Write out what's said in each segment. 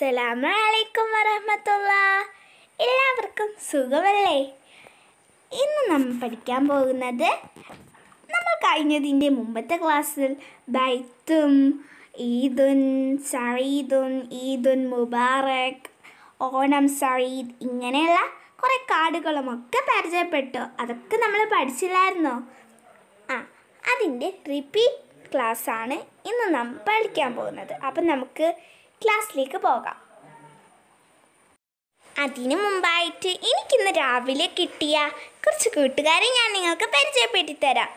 അസ്സലാമു അലൈക്കും വറഹമത്തുള്ള. എല്ലാവർക്കും സുഖമല്ലേ? ഇന്ന് നമ്മൾ പഠിക്കാൻ പോകുന്നത് നമ്മൾ കഴിഞ്ഞതിന്റെ മുമ്പത്തെ ക്ലാസ്സിൽ ബൈത്തും ഈദുൻ സഴീദുൻ ഈദുൻ മുബാറക് ഓണം സഴീദ് ഇങ്ങനെയുള്ള കുറേ കാർഡുകളുമൊക്കെ പരിചയപ്പെട്ടു. അതൊക്കെ നമ്മൾ പഠിച്ചില്ലായിരുന്നോ? ആ അതിന്റെ റിപ്പീറ്റ് ക്ലാസ്സാണ് ഇന്ന് നാം പഠിക്കാൻ പോകുന്നത്. അപ്പം നമുക്ക് ക്ലാസ്സിലേക്ക് പോകാം. അതിനു മുമ്പായിട്ട് എനിക്കിന്ന് രാവിലെ കിട്ടിയ കുറച്ച് കൂട്ടുകാരെ ഞാൻ നിങ്ങൾക്ക് പരിചയപ്പെടുത്തി തരാം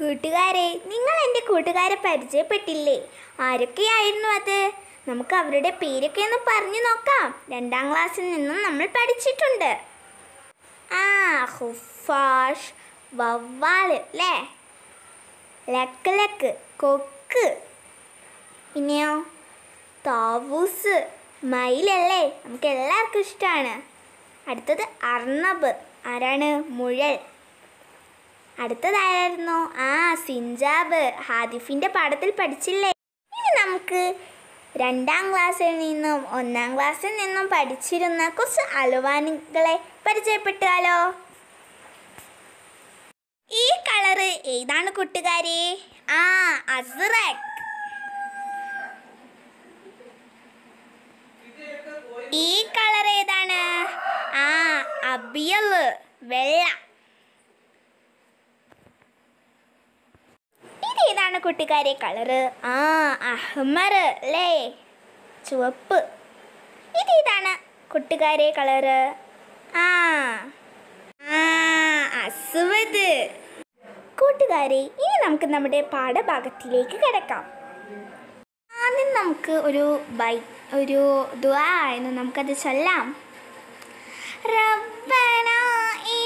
കൂട്ടുകാരെ നിങ്ങൾ എന്റെ കൂട്ടുകാരെ പരിചയപ്പെട്ടില്ലേ? ആരൊക്കെയായിരുന്നു അത്? നമുക്ക് അവരുടെ പേരൊക്കെ ഒന്ന് പറഞ്ഞു നോക്കാം. രണ്ടാം ക്ലാസ്സിൽ നിന്നും നമ്മൾ പഠിച്ചിട്ടുണ്ട്. ആ ഹുഫാഷ് വവ്വാൽ അല്ലേ ലക്ക് ലക്ക് കൊക്ക്. പിന്നെയോ? താവൂസ് മയിലല്ലേ? നമുക്ക് എല്ലാവർക്കും ഇഷ്ടമാണ്. അടുത്തത് അർണബ്. ആരാണ്? മുഴൽ. അടുത്തതായിരുന്നു. ആ സിഞ്ചാബ്. ഹാദിഫിന്റെ പാഠത്തിൽ പഠിച്ചില്ലേ? ഇനി നമുക്ക് രണ്ടാം ക്ലാസ്സിൽ നിന്നും ഒന്നാം ക്ലാസ്സിൽ നിന്നും പഠിച്ചിരുന്ന കുറച്ച് അലുവാനുകളെ പരിചയപ്പെട്ടാലോ ഈ കളറ് ഏതാണ് കൂട്ടുകാരെ? ആ അസ്റക് ഈ കളർ ഏതാണ്? ആ അബിയൽ വെള്ള. കൂട്ടുകാരെ കളറ്. ആ അഹ്മർ അല്ലേ? ചുവപ്പ്. ഇത് ഇതാണ് കൂട്ടുകാരെ കളറ്. ആ അസുവത് കൂട്ടുകാരെ ഇനി നമുക്ക് നമ്മുടെ പാഠഭാഗത്തിലേക്ക് കിടക്കാം. ആദ്യം നമുക്ക് ഒരു ബൈ ഒരു ദ്വാ ആയിരുന്നു നമുക്കത് ചൊല്ലാം. റബ്ബന ഈ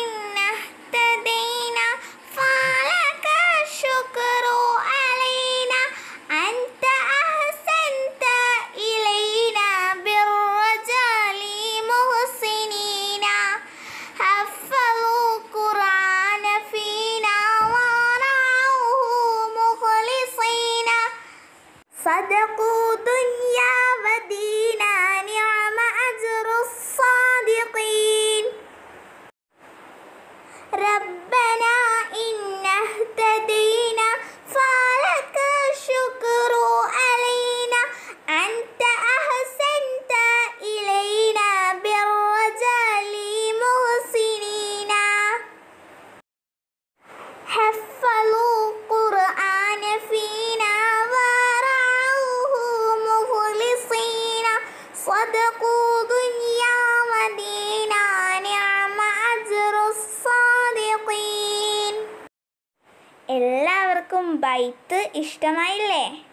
ബൈത്ത് ഇഷ്ടമായില്ലേ?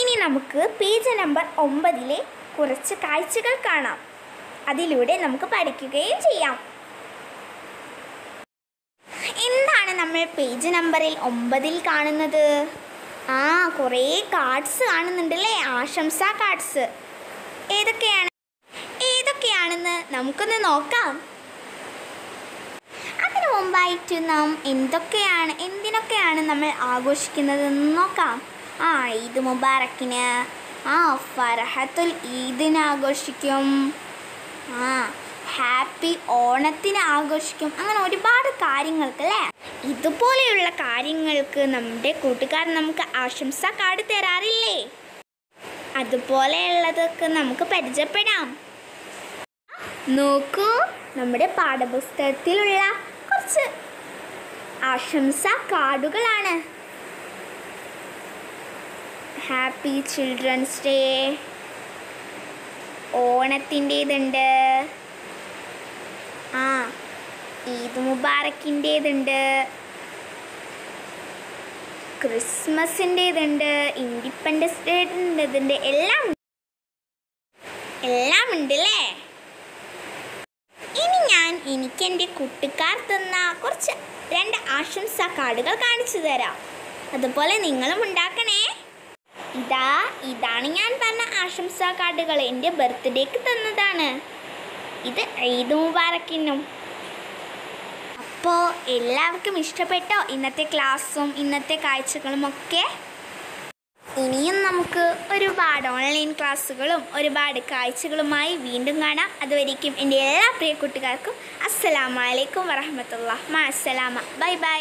ഇനി നമുക്ക് പേജ് നമ്പർ ഒമ്പതിലെ കുറച്ച് കാഴ്ചകൾ കാണാം. അതിലൂടെ നമുക്ക് പഠിക്കുകയും ചെയ്യാം. എന്താണ് നമ്മൾ പേജ് നമ്പറിൽ ഒമ്പതിൽ കാണുന്നത്? ആ കുറേ കാർഡ്സ് കാണുന്നുണ്ടല്ലേ? ആശംസ കാർഡ്സ് ഏതൊക്കെയാണ്? ഏതൊക്കെയാണെന്ന് നമുക്കൊന്ന് നോക്കാം. മുമ്പായിട്ട് നാം എന്തൊക്കെയാണ് എന്തിനൊക്കെയാണ് നമ്മൾ ആഘോഷിക്കുന്നതെന്ന് നോക്കാം. ആ ഈദ് മുബാറക്കിന് ആ ഫറഹത്തുൽ ഈദിന് ആഘോഷിക്കും. ആ ഹാപ്പി ഓണത്തിന് ആഘോഷിക്കും. അങ്ങനെ ഒരുപാട് കാര്യങ്ങൾക്ക് അല്ലേ? ഇതുപോലെയുള്ള കാര്യങ്ങൾക്ക് നമ്മുടെ കൂട്ടുകാർ നമുക്ക് ആശംസ കാർഡ് തരാറില്ലേ? അതുപോലെയുള്ളതൊക്കെ നമുക്ക് പരിചയപ്പെടാം. നോക്കൂ നമ്മുടെ പാഠപുസ്തകത്തിലുള്ള കുറച്ച് ആശംസാ കാർഡുകളാണ്. ഹാപ്പി ചിൽഡ്രൻസ് ഡേ ഓണത്തിന്റേതുണ്ട്. ആ ഈദ് മുബാറക്കിന്റേതുണ്ട്. ക്രിസ്മസിന്റേതുണ്ട് ഇൻഡിപെൻഡൻസ് ഡേന്റേതുണ്ട് എല്ലാം എല്ലാം ഇനി ഞാൻ എനിക്ക് എന്റെ കുട്ടിക്കാർ തന്ന കുറച്ച് രണ്ട് ആശംസാ കാർഡുകൾ കാണിച്ചു തരാം. അതുപോലെ നിങ്ങളും ഉണ്ടാക്കണേ. ഇതാ ഇതാണ് ഞാൻ പറഞ്ഞ ആശംസാ കാർഡുകൾ. എന്റെ ബർത്ത്ഡേക്ക് തന്നതാണ്. ഇത് ഈദ് മുബാറക്കിനും. അപ്പോൾ എല്ലാവർക്കും ഇഷ്ടപ്പെട്ടോ ഇന്നത്തെ ക്ലാസ്സും ഇന്നത്തെ കാഴ്ചകളും ഒക്കെ ഇനിയും നമുക്ക് ഒരുപാട് ഓൺലൈൻ ക്ലാസ്സുകളും ഒരുപാട് കാഴ്ചകളുമായി വീണ്ടും കാണാം. അതുവരേക്കും എന്റെ എല്ലാ പ്രിയ കൂട്ടുകാർക്കും അസ്സലാമലൈക്കും വറഹമത്തുള്ള മാ അസ്സലാമ. Bye bye.